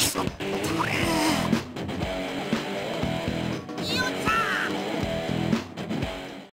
some